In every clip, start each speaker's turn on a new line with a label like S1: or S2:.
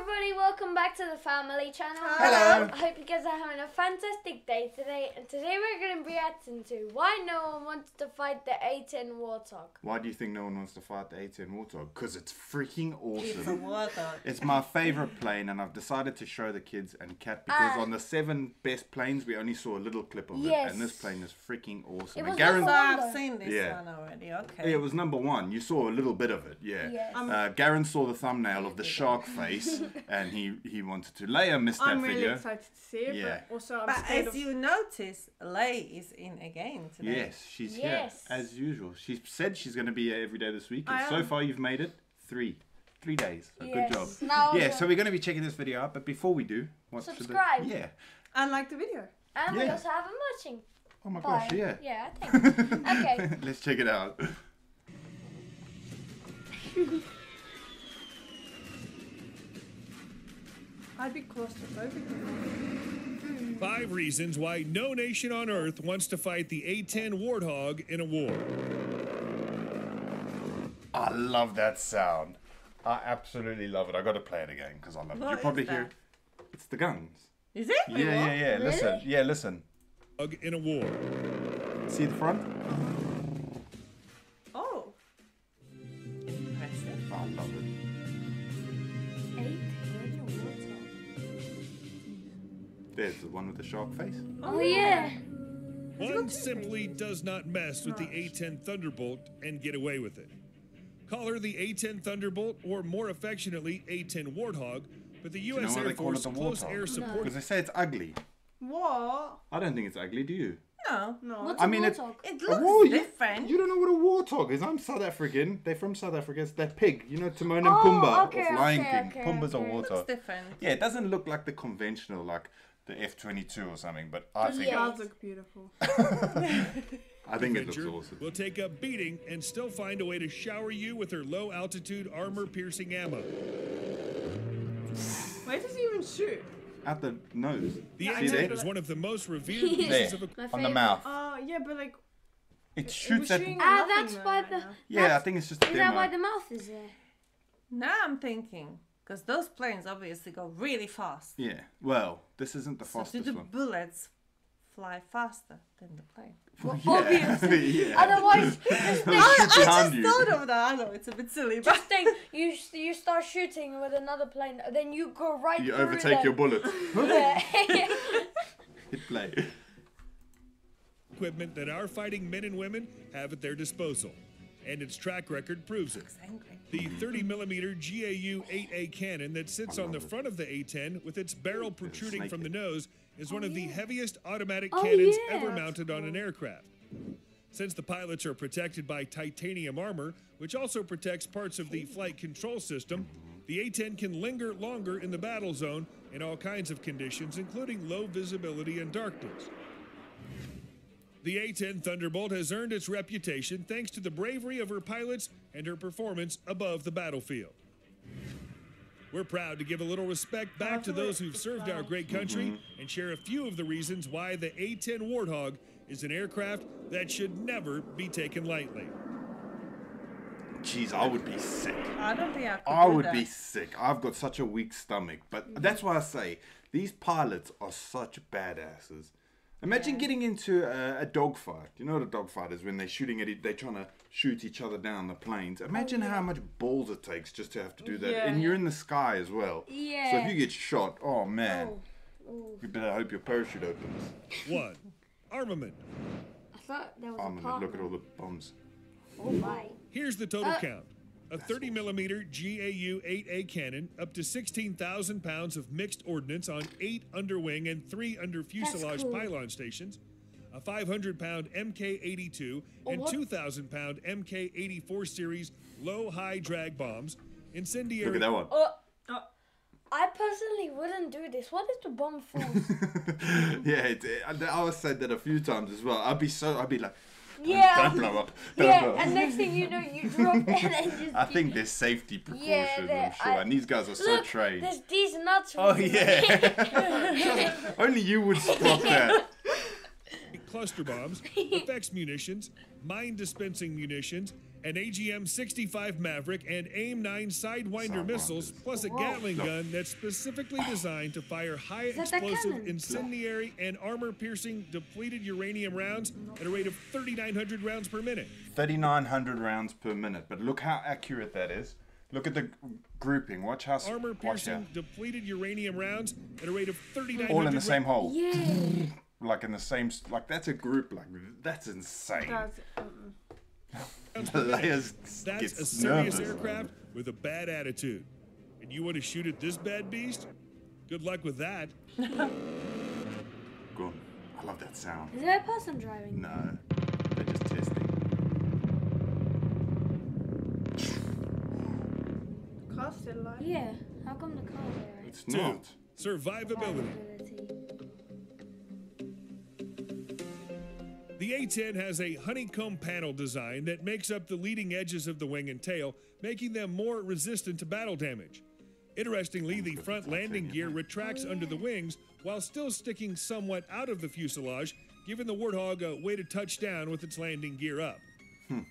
S1: everybody, welcome back to the family channel.
S2: Hello.
S1: I hope you guys are having a fantastic day today. And today we're going to be reacting to why no one wants to fight the A10 Warthog.
S2: Why do you think no one wants to fight the A10 Warthog? Because it's freaking
S3: It's a
S2: awesome.
S3: warthog.
S2: It's my favorite plane, and I've decided to show the kids and Cat because
S1: Ah.
S2: on the seven best planes, we only saw a little clip of
S1: Yes.
S2: it, and this plane is freaking awesome.
S1: It was
S2: Garen,
S3: So
S1: number
S3: I've seen this
S2: Yeah.
S3: one already. Okay.
S2: yeah, it was number one. You saw a little bit of it, yeah.
S1: Yes.
S2: Uh, Garen saw the thumbnail of the shark face, and he he wanted to. Leia missed that
S4: I'm really
S2: video.
S4: excited to see it,
S2: Yeah.
S4: but also I'm
S3: But
S4: scared
S3: as
S4: of.
S3: you notice, Lay is in again today.
S2: Yes, she's
S1: Yes.
S2: here as usual. She said she's going to be here every day this week, and so far you've made it three, three days. So
S1: Yes.
S2: good job.
S1: Now
S2: Yeah, so we're going to be checking this video out, but before we do, what should the-
S1: Subscribe.
S2: yeah.
S4: And like the video.
S1: And we also have a matching.
S2: Oh my
S1: Bye.
S2: gosh, yeah.
S1: Yeah, I think. Okay.
S2: Let's check it out.
S4: I'd be claustrophobic.
S5: Five reasons why no nation on earth wants to fight the A 10 Warthog in a war.
S2: I love that sound. I absolutely love it. I got to play it again because I love it. You probably
S3: is
S2: hear
S3: that?
S2: it's the guns.
S3: Is it?
S2: Yeah, yeah, yeah. Listen, yeah, listen.
S5: In a war.
S2: See the front? There's the one with the shark face.
S1: Oh, yeah.
S5: One simply does not mess with the A 10 Thunderbolt and get away with it. Call her the A 10 Thunderbolt or more affectionately A 10 Warthog, but the
S2: Do you know
S5: U.S. Air
S2: they call it
S5: Force
S2: the
S5: Close
S2: Warthog?
S5: Air Support
S2: Because they say it's ugly.
S4: What?
S2: I don't think it's ugly, do you?
S3: No.
S4: No.
S1: What's
S2: I
S1: a
S2: mean, it-
S1: Warthog?
S3: It
S2: A
S3: looks
S2: war- you-
S3: different.
S2: You, don't know what a warthog is. I'm South African. They're from South Africa. It's that pig. You know Timon and
S1: Oh,
S2: Pumbaa
S1: okay,
S2: of Lion
S1: okay,
S2: King.
S1: okay,
S2: Pumbaa's
S1: okay.
S2: a
S3: looks different.
S2: Yeah, it doesn't look like the conventional, like the F22 or something, but I think,
S1: Yeah.
S4: Clouds look beautiful.
S2: I think it looks
S5: Adventure
S2: awesome.
S5: will take a beating and still find a way to shower you with her low altitude armor piercing ammo.
S4: Where does he even shoot?
S2: At the nose.
S5: The
S2: See
S5: A 10
S2: there?
S5: is one of the most revered
S2: There,
S5: pieces of
S1: My
S2: on the
S1: favorite.
S2: mouth.
S4: Uh, yeah, but like.
S2: It
S4: it
S2: shoots
S4: was
S2: at.
S4: shooting
S1: Ah,
S4: nothing
S1: that's why
S4: right
S1: the.
S4: now.
S2: Yeah, I think it's just a
S1: Is that why the mouth is there?
S3: Now I'm thinking, because those planes obviously go really fast.
S2: Yeah. Well, this isn't the
S3: So do
S2: fastest
S3: the
S2: one.
S3: bullets fly faster than the plane?
S2: yeah. yeah.
S1: Otherwise, just think,
S3: I just
S2: you.
S3: thought of that. I know it's a bit silly, but
S1: just think you s- you start shooting with another plane, then you go right
S2: You overtake
S1: them.
S2: your bullet. Hit play.
S5: equipment that our fighting men and women have at their disposal. And its track record proves it. The 30 millimeter GAU 8A cannon that sits on the front of the A10 with its barrel protruding from the nose is one of the heaviest automatic
S1: Oh,
S5: cannons ever mounted on an aircraft. Since the pilots are protected by titanium armor, which also protects parts of the flight control system, the A10 can linger longer in the battle zone in all kinds of conditions, including low visibility and darkness. The A 10 Thunderbolt has earned its reputation thanks to the bravery of her pilots and her performance above the battlefield. We're proud to give a little respect back to those who've served our great country and share a few of the reasons why the A 10 Warthog is an aircraft that should never be taken lightly.
S2: Jeez, I would be sick.
S3: I don't think I could
S2: I
S3: do
S2: would
S3: that.
S2: be sick. I've got such a weak stomach. But that's why I say these pilots are such badasses. Imagine getting into a, a dogfight. You know what a dogfight is when they're shooting at it, they're trying to shoot each other down the planes. Imagine how much balls it takes just to have to do that.
S4: Yeah.
S2: And you're in the sky as well. So if you get shot, oh man,
S1: Oh,
S2: you better hope your parachute opens.
S5: 1. Armament.
S1: I thought there was
S2: Oh
S1: a
S2: look at all the bombs.
S1: Oh my.
S5: Here's the total
S1: Uh,
S5: count. A 30 millimeter GAU 8A cannon, up to 16,000 pounds of mixed ordnance on eight underwing and three under fuselage
S1: cool.
S5: pylon stations, a 500 pound MK 82 and
S1: what?
S5: 2,000 pound MK 84 series low high drag bombs, incendiary.
S2: Look at that one.
S1: Oh,
S4: Oh,
S1: I personally wouldn't do this. What is the bomb for?
S2: yeah, it, I, I was said that a few times as well. I'd be so, I'd be like,
S1: yeah.
S2: don't blow up. Don't blow up.
S1: and next thing you know, you drop it and just.
S2: I think there's safety precautions, I'm sure.
S1: I-
S2: and these guys are so
S1: Look,
S2: trained.
S1: there's these nuts.
S2: Oh,
S1: with-
S2: yeah. Only you would spot that.
S5: cluster bombs, effects munitions, mine dispensing munitions, an AGM 65 Maverick, and AIM 9 Sidewinder missiles, plus a Gatling gun that's specifically designed to fire high explosive, incendiary, and armor piercing depleted uranium rounds at a rate of 3,900 rounds per minute.
S2: 3,900 rounds per minute. But look how accurate that is. Look at the grouping. Watch how. s-
S5: Armor
S2: watch
S5: piercing depleted uranium rounds at a rate of 3,900
S2: All in the same
S5: ra-
S2: hole.
S1: Yeah.
S2: Like in the same. Like that's a group. Like that's insane.
S4: That's, mm-mm.
S5: That's
S2: gets
S5: a serious
S2: nervous.
S5: aircraft with a bad attitude. And you want to shoot at this bad beast? Good luck with that.
S2: Go on. I love that sound.
S1: Is there a person driving?
S2: No, they're just testing.
S4: Car's still alive.
S1: Yeah. How come the car's alright?
S2: It's
S5: Two.
S2: not.
S5: Survivability. The A-10 has a honeycomb panel design that makes up the leading edges of the wing and tail, making them more resistant to battle damage. Interestingly, the front landing gear retracts under the wings while still sticking somewhat out of the fuselage, giving the Warthog a way to touch down with its landing gear up.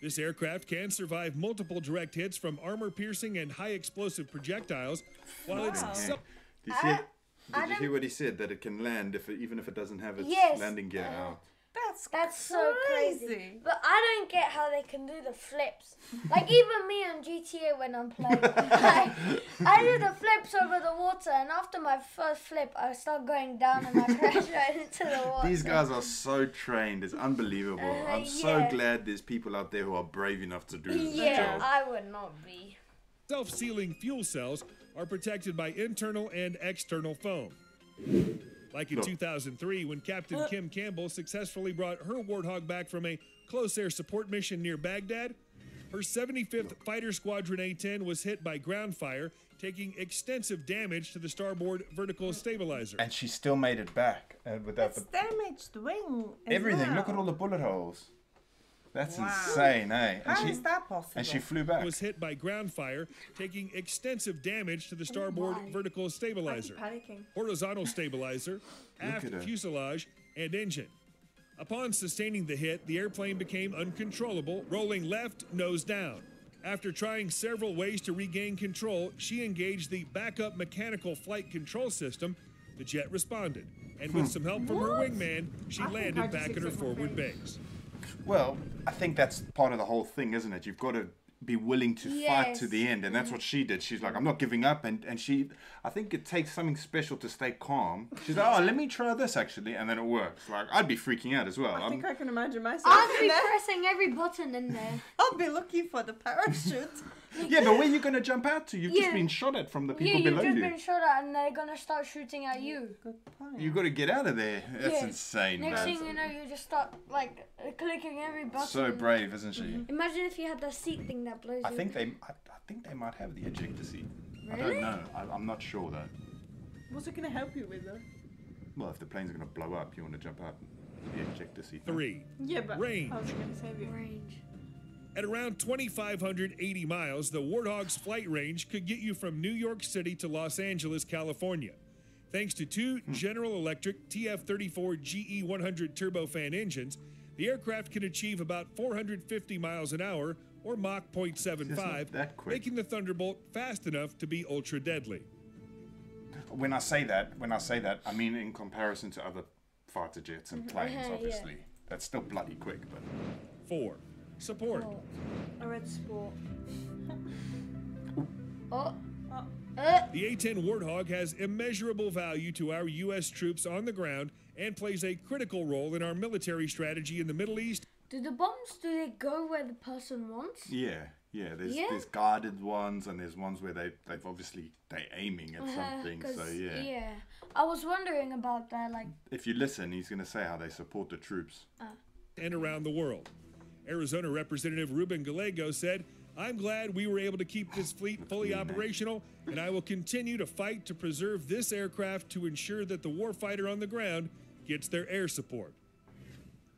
S5: This aircraft can survive multiple direct hits from armor piercing and high explosive projectiles, while
S3: Wow.
S5: it's
S2: Yeah.
S5: some-
S2: Did you, hear,
S1: I
S2: did you hear what he said? That it can land if it, even if it doesn't have its
S1: Yes.
S2: landing gear
S1: Uh,
S2: out.
S3: That's
S1: That's so crazy.
S3: crazy.
S1: But I don't get how they can do the flips. Like even me on GTA when I'm playing, like, I do the flips over the water, and after my first flip, I start going down and I crash right into the water.
S2: These guys are so trained. It's unbelievable.
S1: Uh,
S2: I'm so glad there's people out there who are brave enough to do this
S1: Yeah,
S2: job.
S1: I would not be.
S5: Self-sealing fuel cells are protected by internal and external foam. Like in
S2: Look.
S5: 2003, when Captain Kim Campbell successfully brought her Warthog back from a close air support mission near Baghdad, her 75th Fighter Squadron A-10 was hit by ground fire, taking extensive damage to the starboard vertical stabilizer.
S2: And she still made it back uh, without
S3: It's
S2: the
S3: damaged wing.
S2: everything.
S3: well.
S2: Look at all the bullet holes. That's
S3: Wow.
S2: insane, eh? And
S3: How
S2: she
S3: is that possible?
S2: and she flew back.
S5: was hit by ground fire, taking extensive damage to the starboard
S1: my.
S5: vertical stabilizer. horizontal stabilizer, aft fuselage, and engine. Upon sustaining the hit, the airplane became uncontrollable, rolling left, nose down. After trying several ways to regain control, she engaged the backup mechanical flight control system. The jet responded, and with some help from her wingman, she
S4: I
S5: landed back at her forward
S4: fate.
S5: base.
S2: Well, I think that's part of the whole thing, isn't it? You've got to be willing to fight to the end, and that's what she did. She's like, I'm not giving up, and and she, I think it takes something special to stay calm. She's like, oh, let me try this actually, and then it works. Like I'd be freaking out as well.
S4: I
S2: I'm-
S4: think I can imagine myself
S1: I'd be
S4: there.
S1: pressing every button in there.
S3: I'll be looking for the parachute.
S2: yeah, but where are you gonna jump out to? You've just been shot at from the
S1: Yeah,
S2: people
S1: you've
S2: below
S1: just
S2: you.
S1: been shot at, and they're gonna start shooting at you.
S3: Good point.
S2: You got to get out of there. That's
S1: Yeah.
S2: insane,
S1: Next
S2: man.
S1: thing you know, you just start like clicking every button.
S2: So brave, isn't she? Mm-hmm.
S1: Imagine if you had that seat thing that blows
S2: I
S1: you.
S2: think they, I, I think they might have the ejector seat.
S1: Really?
S2: I don't know. I, I'm not sure though.
S4: What's it gonna help you with though?
S2: Well, if the plane's gonna blow up, you want to jump out the ejector seat. no?
S5: Three.
S4: Yeah, but
S5: Range.
S4: how's it gonna save you?
S1: range.
S5: At around 2,580 miles, the Warthog's flight range could get you from New York City to Los Angeles, California. Thanks to two General Electric TF34 GE 100 turbofan engines, the aircraft can achieve about 450 miles an hour, or Mach 0.75, making the Thunderbolt fast enough to be ultra deadly.
S2: When I say that, when I say that, I mean in comparison to other fighter jets and planes,
S1: Uh-huh, yeah.
S2: obviously. That's still bloody quick, but
S5: Four. Support.
S4: I read sport.
S1: Oh.
S4: Oh.
S1: Uh,
S5: The A 10 Warthog has immeasurable value to our U.S. troops on the ground and plays a critical role in our military strategy in the Middle East
S1: do the bombs do they go where the person wants?
S2: yeah, yeah. There's
S1: Yeah?
S2: there's guided ones and there's ones where they they've obviously they're aiming at
S1: Uh,
S2: something. so
S1: yeah.
S2: Yeah,
S1: I was wondering about that. Like,
S2: If you listen, he's gonna say how they support the troops.
S5: and around the world. Arizona Representative Ruben Gallego said, I'm glad we were able to keep this fleet fully operational, and I will continue to fight to preserve this aircraft to ensure that the warfighter on the ground gets their air support.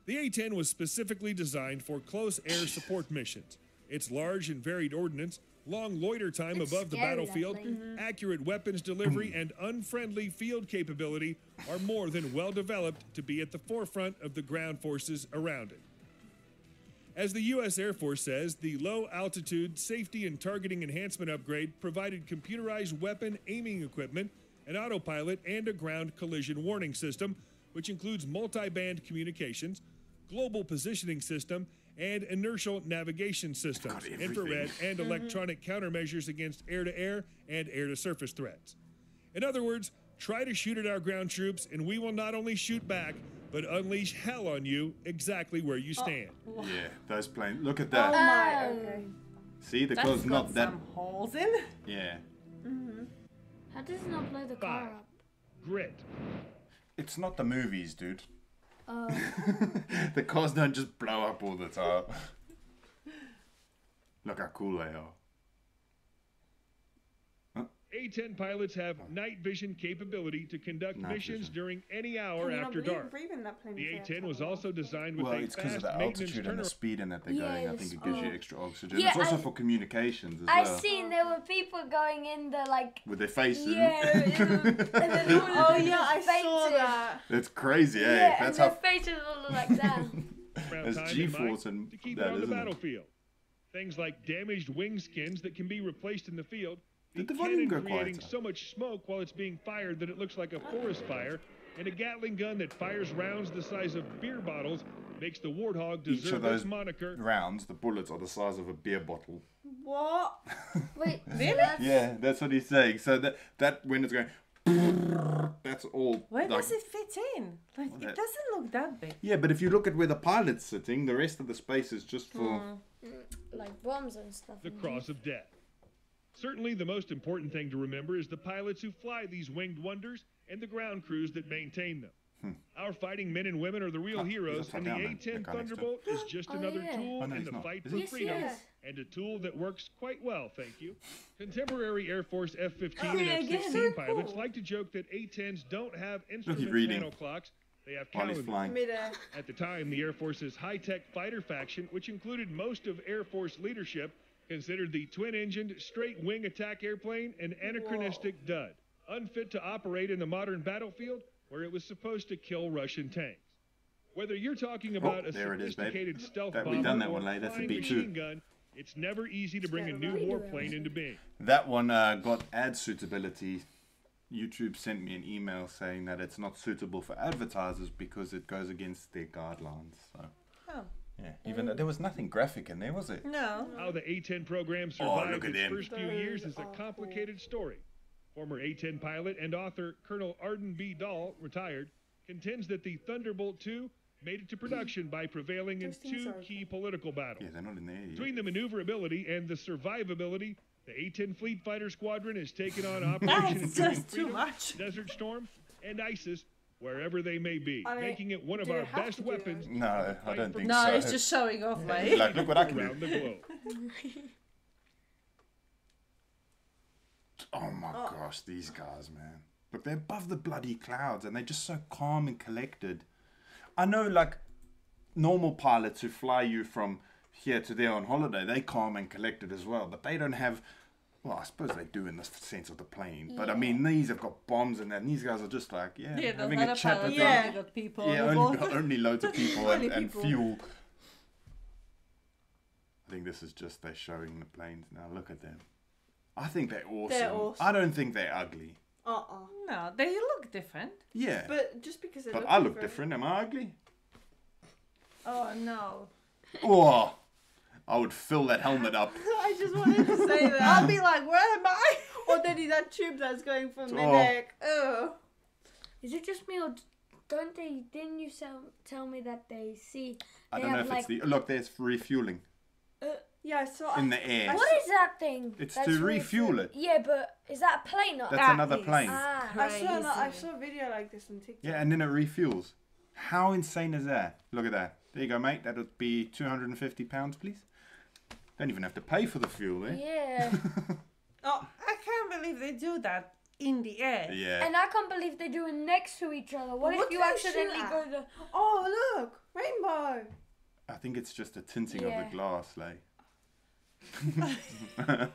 S5: The A 10 was specifically designed for close air support missions. Its large and varied ordnance, long loiter time
S1: It's
S5: above the
S1: scary, that
S5: battlefield,
S1: mm-hmm.
S5: accurate weapons delivery, and unfriendly field capability are more than well developed to be at the forefront of the ground forces around it. As the U.S. Air Force says, the low altitude safety and targeting enhancement upgrade provided computerized weapon aiming equipment, an autopilot, and a ground collision warning system, which includes multi band communications, global positioning system, and inertial navigation systems, infrared, and mm-hmm. electronic countermeasures against air to air and air to surface threats. In other words, try to shoot at our ground troops, and we will not only shoot back, but unleash hell on you exactly where you oh. stand.
S2: Yeah, those planes. Look at
S4: Oh
S2: that.
S4: my.
S1: Oh.
S4: Okay.
S2: See, the
S3: That's
S2: car's
S3: got
S2: not that.
S3: some holes in.
S2: Yeah, mm-hmm.
S1: How does it not blow the car
S5: Five.
S1: up?
S5: Grit.
S2: it's not the movies, dude.
S1: Oh.
S2: the cars don't just blow up all the time. Look how cool they are.
S5: A-10 pilots have night vision capability to conduct
S2: Night
S5: missions
S2: vision.
S5: during any hour
S4: Can
S5: after dark.
S4: breathe in that plane
S5: The A-10 was also designed with
S2: Well,
S5: a
S2: it's because of
S5: fast
S2: the altitude and the speed in that they're going. I think it gives you
S1: oh.
S2: extra oxygen.
S1: Yeah,
S2: it's also
S1: I-
S2: for communications as
S1: I
S2: well.
S1: seen there were people going in the like.
S2: With their faces.
S1: Yeah, and then all
S4: Oh yeah,
S1: the
S4: I saw that.
S2: It's crazy, eh?
S1: Yeah,
S2: That's
S1: and
S2: how.
S1: their faces all like that.
S5: Around
S2: There's G-force and
S5: to keep
S2: that,
S5: it on the
S2: isn't it?
S5: battlefield. Things like damaged wing skins that can be replaced in the field.
S2: Did the
S5: the
S2: volume
S5: cannon
S2: go
S5: creating
S2: quieter?
S5: so much smoke while it's being fired that it looks like a forest fire, and a Gatling gun that fires rounds the size of beer bottles makes the Warthog deserve Each
S2: of those
S5: its moniker.
S2: rounds, the bullets are the size of a beer bottle.
S4: What?
S1: Wait,
S3: Really?
S1: that's-
S2: Yeah, that's what he's saying. So that that when it's going, that's all.
S3: Where
S2: like-
S3: does it fit in? Like
S2: that-
S3: it doesn't look that big.
S2: Yeah, but if you look at where the pilot's sitting, the rest of the space is just for.
S3: Hmm.
S1: like bombs and stuff.
S5: the cross of death. Certainly, the most important thing to remember is the pilots who fly these winged wonders and the ground crews that maintain them. Our fighting men and women are the real
S2: Hmm. He's
S5: heroes, and the A-10
S2: the canister.
S5: Thunderbolt is just
S1: Oh,
S5: another
S1: yeah.
S5: tool
S2: Oh, no,
S5: in the
S2: not.
S5: fight
S2: Is
S5: for
S2: he?
S1: Yes,
S5: freedom,
S1: yes.
S5: and a tool that works quite well, thank you. Contemporary Air Force F-15
S1: Oh,
S5: and F-16
S1: so
S5: pilots
S1: cool.
S5: like to joke that A-10s don't have instrument panel clocks; they have
S2: While he's
S5: calendars. At the time, the Air Force's high tech fighter faction, which included most of Air Force leadership, considered the twin engined straight wing attack airplane an anachronistic dud, unfit to operate in the modern battlefield where it was supposed to kill Russian tanks. Whether you're talking about a
S2: Oh, there it is, babe.
S5: sophisticated stealth
S2: That-
S5: bomber
S2: we've done that one,
S5: a
S2: That's a
S5: flying
S2: B2.
S5: machine gun, it's never easy to bring a new warplane into being.
S2: That one uh, got ad suitability. YouTube sent me an email saying that it's not suitable for advertisers because it goes against their guidelines. So
S3: Oh.
S2: Yeah, even though there was nothing graphic in there, was it?
S3: No.
S5: How the A-10 program
S2: Oh,
S5: survived
S2: look at
S5: its
S2: them.
S5: first few years is a complicated story. Former A-10 pilot and author Colonel Arden B. Dahl, retired, contends that the Thunderbolt II made it to production by prevailing in
S4: Those things
S5: two
S4: are-
S5: key political battles.
S2: Yeah, they're not in there. Yet.
S5: Between the maneuverability and the survivability, the A-10 Fleet Fighter Squadron has taken on Operation
S3: That's just too
S5: Freedom,
S3: much.
S5: Desert Storm, and ISIS, wherever they may be,
S4: I mean,
S5: making it one of our best
S4: to do that?
S5: weapons
S2: No, I don't think
S3: No,
S2: so.
S3: No, it's just showing off, mate.
S2: like, look what I can
S5: around
S2: do.
S5: the globe.
S2: Oh my oh. gosh, these guys, man. Look, they're above the bloody clouds and they're just so calm and collected. I know, like, normal pilots who fly you from here to there on holiday, they calm and collected as well, but they don't have. Well, I suppose they do in the sense of the plane. But I mean, these have got bombs in that. And these guys are just like, yeah,
S3: Yeah, those
S2: having a
S3: other
S2: chat with
S4: Yeah.
S2: them.
S3: only got people
S2: Yeah, only, only loads of people and,
S4: Only
S2: and fuel. I think this is just they're showing the planes now. Look at them. I think they're awesome.
S4: awesome.
S2: I don't think they're ugly.
S4: Uh-uh.
S3: No, they look different.
S2: Yeah. But,
S4: But just because they
S2: I look
S4: different.
S2: different. Am I ugly?
S3: Oh no.
S2: Oh, I would fill that helmet up.
S4: I just wanted to say that.
S3: I'll be like, where am I?
S4: or then he- that tube that's going from
S2: Oh.
S4: my neck. Ugh.
S1: Is it just me or d- don't they? Didn't you tell, tell me that they see?
S2: I
S1: they
S2: don't know
S1: have
S2: if
S1: like.
S2: it's the look. There's refueling
S4: Yeah, I saw.
S2: in
S4: I,
S2: the air.
S1: what is that thing?
S2: It's
S1: that's
S2: to refuel it.
S1: Yeah, but is that a plane or?
S2: That's
S3: That
S2: another
S3: is-
S2: plane.
S1: ah.
S4: I saw. no, I saw a video like this on TikTok.
S2: Yeah, and then it refuels. How insane is that? Look at that. There you go, mate. That would be 250 pounds, please. Don't even have to pay for the fuel, eh?
S1: Yeah.
S4: Oh,
S3: I can't believe they do that in the air.
S2: Yeah.
S1: and I can't believe they do it next to each other. What,
S4: What
S1: if you
S4: do they shoot
S1: accidentally go to?
S4: oh look, rainbow.
S2: I think it's just a tinting
S1: Yeah.
S2: of the glass, like.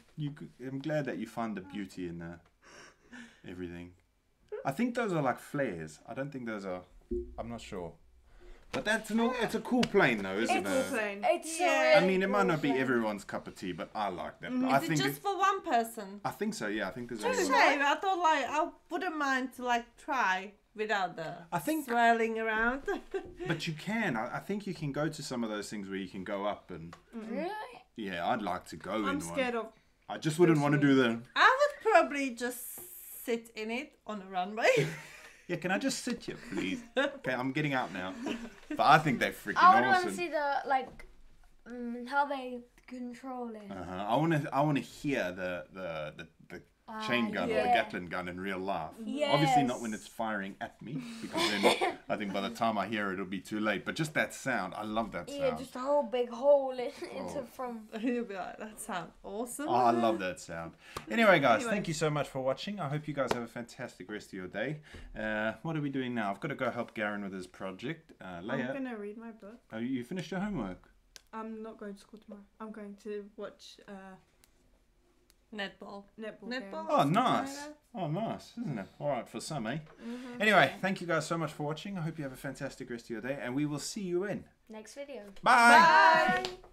S2: you, c- I'm glad that you find the beauty in uh, everything. I think those are like flares. I don't think those are. I'm not sure. But that's an, it's a cool plane though, isn't
S1: It's-
S2: it?
S4: It's a cool plane.
S1: It's
S3: Yeah.
S1: a
S2: I
S1: really
S2: mean, it might not be
S1: plane.
S2: everyone's cup of tea, but I like that. I
S3: Mm-hmm. Is it
S2: think
S3: just
S2: it,
S3: for one person?
S2: I think so. Yeah, I think there's
S3: Just
S2: only.
S3: shame. I thought like I wouldn't mind to like try without the
S2: I think-
S3: swirling around.
S2: But you can. I, I think you can go to some of those things where you can go up and.
S1: Really?
S2: Yeah, I'd like to go in
S4: I'm
S2: one.
S4: scared of.
S2: I just wouldn't want to do the.
S3: I would probably just sit in it on a runway.
S2: Yeah, can I just sit here, please? okay, I'm getting out now. But I think they're freaking
S1: I would want to see the like um, how they control it.
S2: Uh-huh. I want to. I want to hear the the, the chain
S1: Ah,
S2: gun or the
S1: yeah.
S2: Gatling gun in real life. Yes. Obviously not when it's firing at me, because then I think by the time I hear it, it'll be too late. But just that sound, I love that sound.
S1: Yeah, just a whole big hole in, into
S2: Oh.
S1: from.
S3: You'll be like, that sounds awesome.
S2: Oh, I love that sound. Anyway, guys,
S3: Anyway.
S2: thank you so much for watching. I hope you guys have a fantastic rest of your day. Uh, what are we doing now? I've got to go help Garen with his project. Uh,
S4: I'm gonna read my book.
S2: oh, you finished your homework?
S4: I'm not going to school tomorrow. I'm going to watch uh,
S3: Netball.
S4: netball.
S3: Netball.
S2: Oh, nice. Oh, nice, isn't it? All right, for some, eh?
S1: Mm-hmm.
S2: Anyway, thank you guys so much for watching. I hope you have a fantastic rest of your day, and we will see you in.
S1: Next video.
S2: Bye.
S3: Bye.